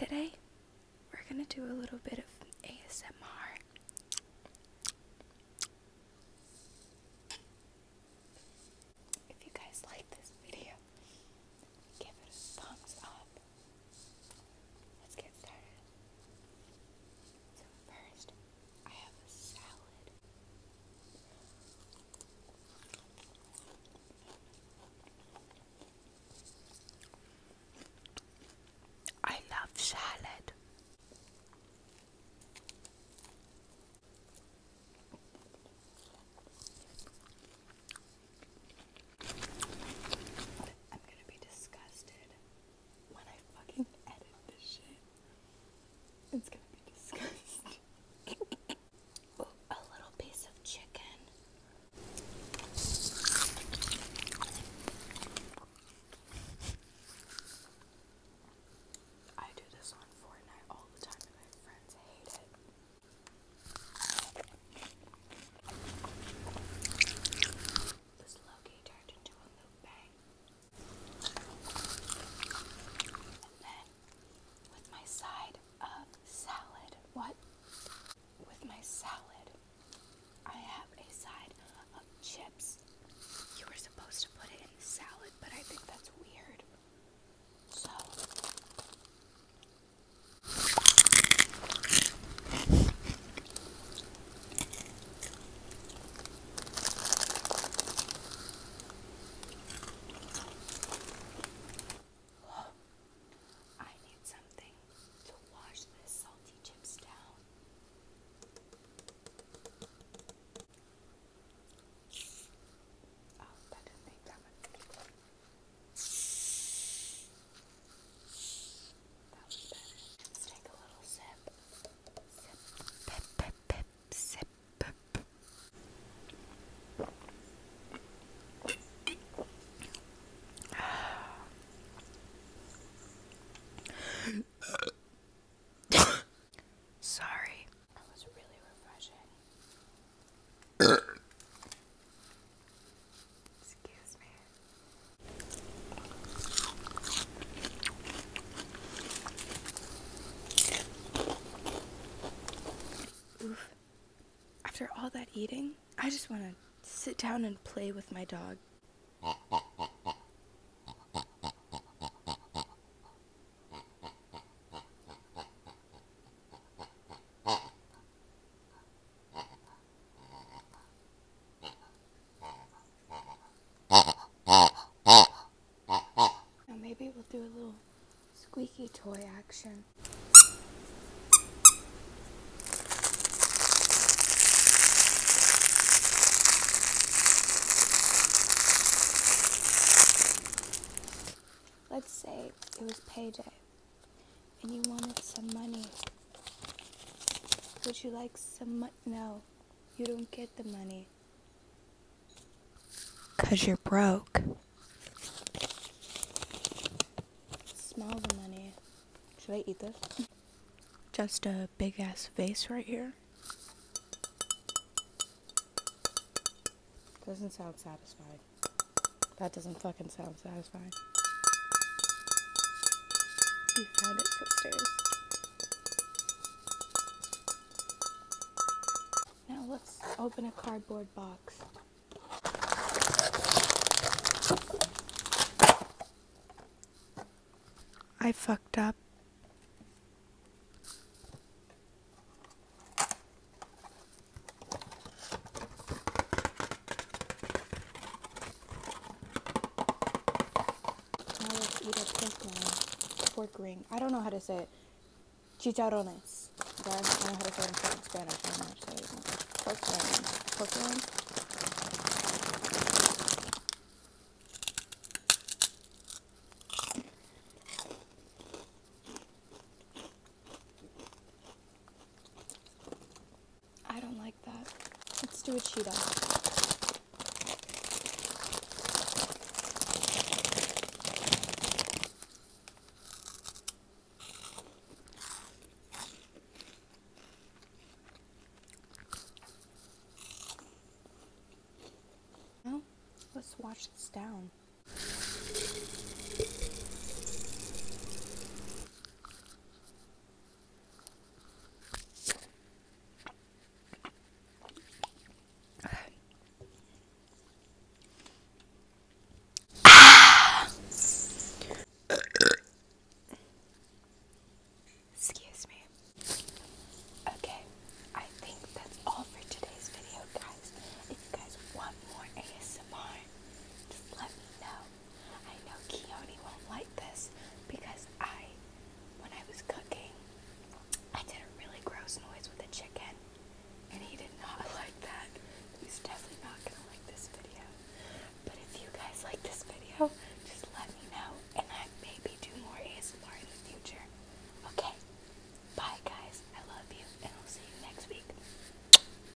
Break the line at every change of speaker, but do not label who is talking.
Today, we're gonna do a little bit of ASMR. After all that eating, I just want to sit down and play with my dog. Now maybe we'll do a little squeaky toy action. Let's say it was payday and you wanted some money. Would you like some money? No, you don't get the money. Cause you're broke. Smell the money. Should I eat this? Just a big ass vase right here. Doesn't sound satisfied. That doesn't fucking sound satisfying. You found it, sisters. Now let's open a cardboard box. I fucked up. Now let's eat a ring. Pork ring. I don't know how to say it. Chicharrones. I don't know how to say it in Spanish. I don't. Pork ring. Pork ring. I don't like that. Let's do a cheetah. watch this down. like this video.